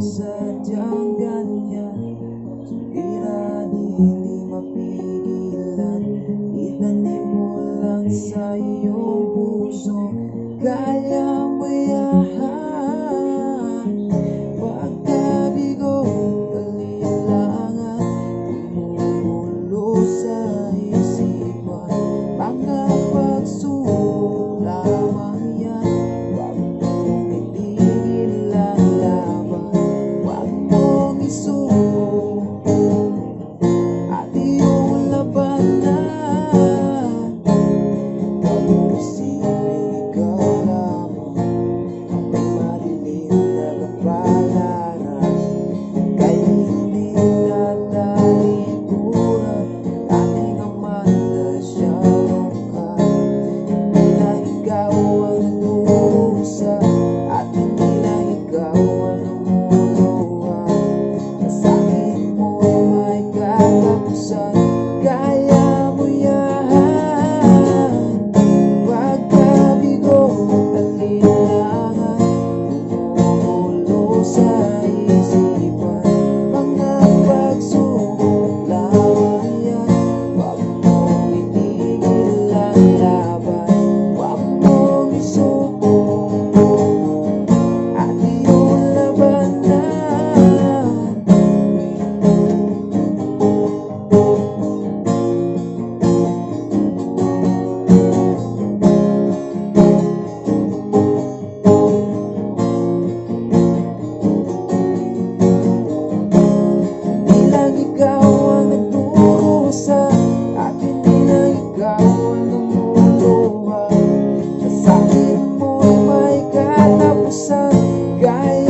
said, Sa akin mo'y may katapusan Gaya